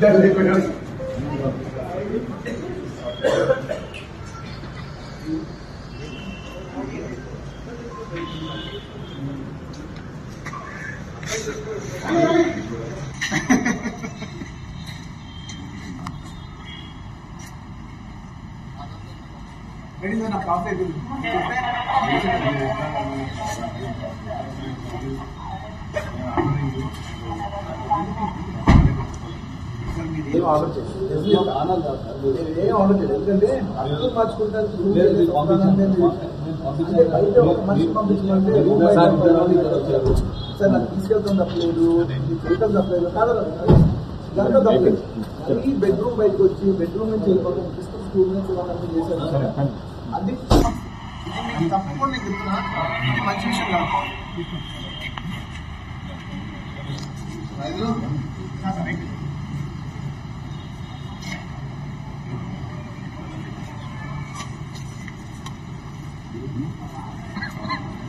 the liberals. Ladies and gentlemen, bedroom బయట నాకు తప్పలేదు తప్పలేదు కాదు దాంట్లో తప్పలేదు బెడ్రూమ్ వచ్చి బెడ్రూమ్ నుంచి వెళ్ళిపోతాం స్కూల్ అది తప్పకుండా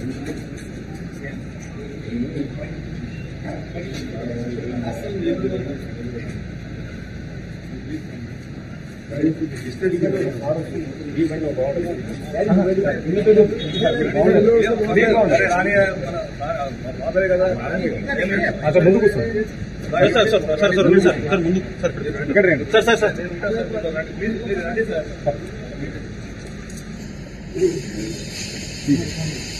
సార్ ముందుకు sir sir sir sir sir రండి సార్ సార్ ముందు సార్ ఇక్కడ రండి సార్ సార్ సార్ రండి సార్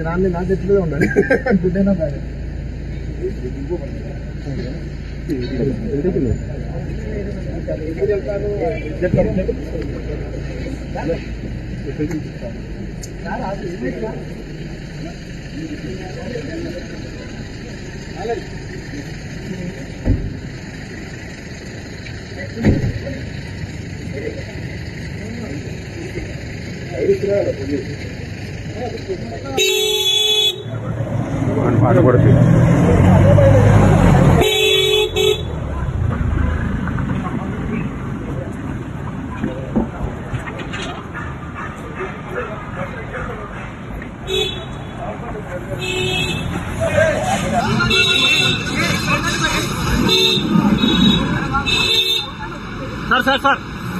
ఇది నా చెట్టులో ఉండాలి గుడ్డైనా కాదు ఐదు కిలోల పొంది sir sir sir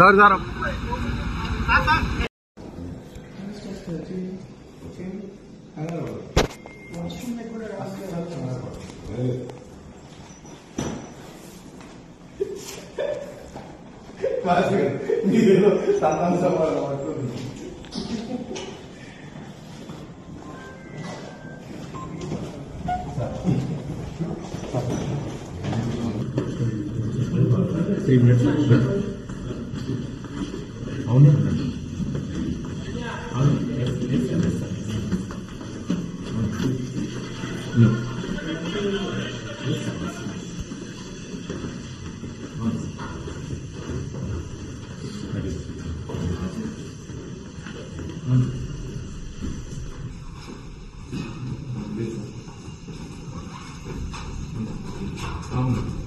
다른 사람. 맞아. 니다로 담당자가 나왔거든. Three minutes. 오늘은 바로 SNS 알겠습니다. 음. 다음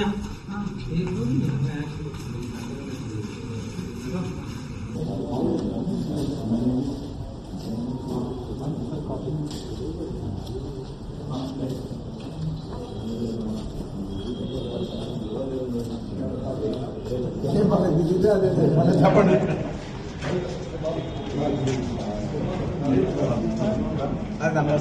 చెప్పండి అది నమ్మకం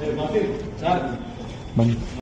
Eh, Martín,